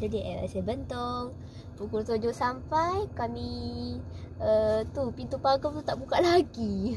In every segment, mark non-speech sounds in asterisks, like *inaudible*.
berada di LSA Bentong. Pukul 7 sampai kami uh, tu pintu pagar tu tak buka lagi.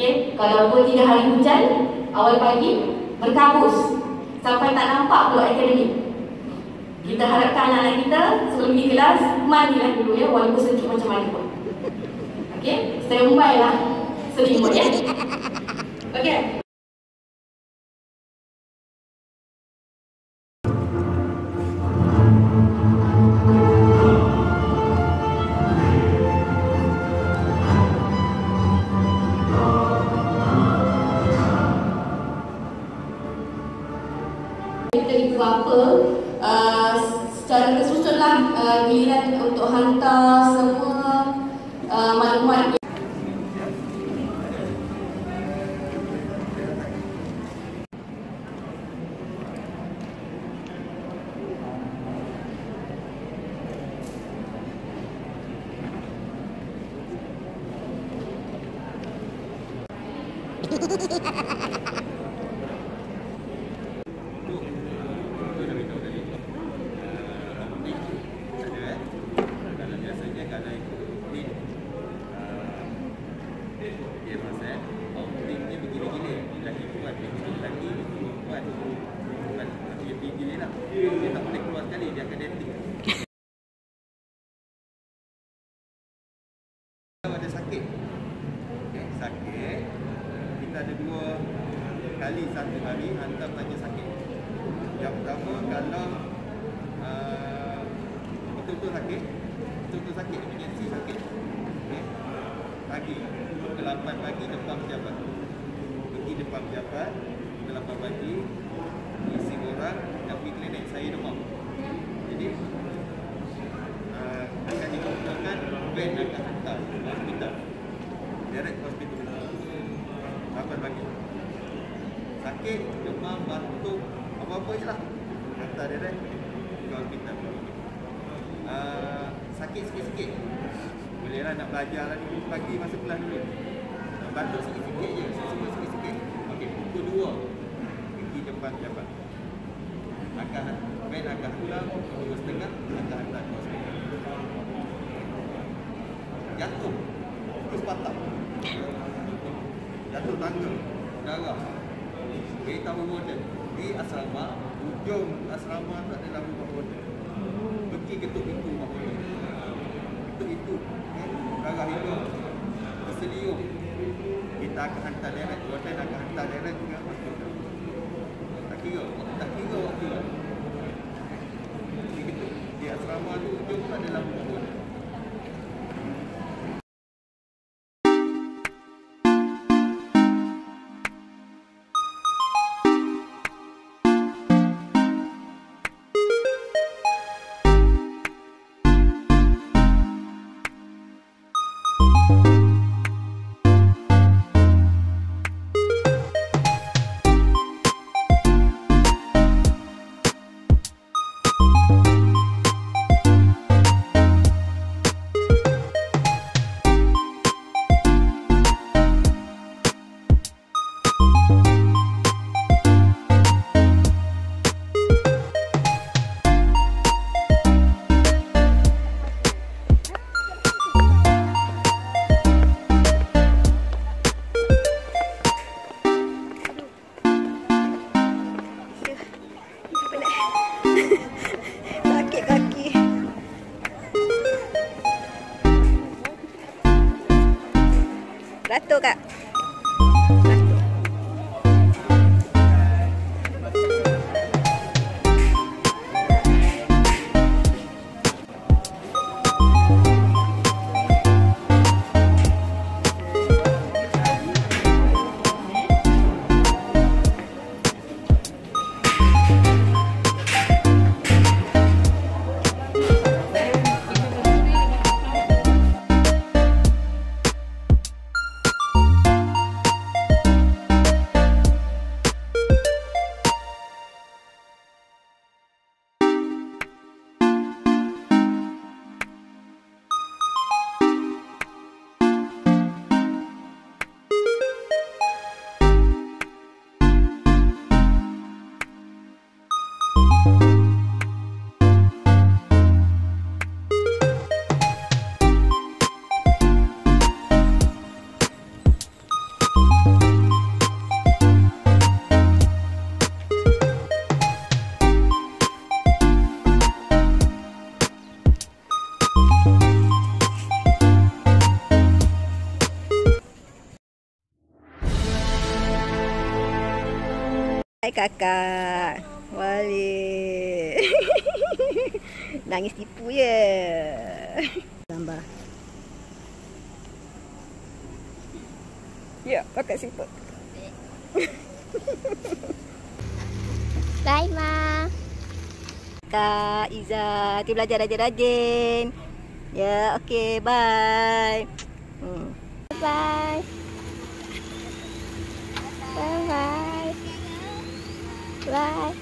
Okey, kalau dua tiga hari hujan, awal pagi berkabus sampai tak nampak pula akademik. Kita harapkan anak-anak kita sebelum pergi kelas mandilah dulu ya walaupun sejuk macam mana pun. Okey, standby lah selimut ya. Okey. Apa uh, secara tersusun lah uh, giliran untuk hantar semua uh, maklumat Dia tak boleh keluar sekali, dia akan denting. Kalau ada sakit, okay, sakit, kita ada dua kali satu hari hantar tanya sakit. Yang pertama kalau uh, betul-betul sakit, betul-betul sakit, emergency sakit. Okay. Pagi, pukul 8 pagi depan pejabat. Pergi depan pejabat, pukul 8 pagi, isi orang, nak pergi klinik, saya demam. Jadi, uh, akan dikumpulkan van akan hantar hospital. Direct hospital. 8 pagi. Sakit, demam, batuk, apa-apa je lah. Hantar direct ke hospital. Uh, sakit sikit-sikit. boleh lah nak belajar ni pagi masa kelas dulu. Bantu sikit-sikit je, sikit-sikit. Okey, pukul 2. Pergi depan jabat. Akan main akan pulang pukul 2 setengah, akan hantar 2 setengah. Jatuh. Terus patah. Jatuh tangga. Darah. Beritahu warden. Di asrama, ujung asrama tu adalah rumah warden. Pergi ketuk pintu warden. Ketuk. Okay. Darah hidung. Terseliuk. Akan hantar direct. Warden akan hantar direct juga masuk. Tak kira. Tak waktu lah. Pergi ketuk. Di asrama tu tu adalah rumah kakak. Balik. *laughs* Nangis tipu je. Gambar. Ya, kakak siput. *laughs* Bye, Ma. Kak Iza, hati belajar rajin-rajin. Ya, okey, bye. Hmm. Bye. Bye.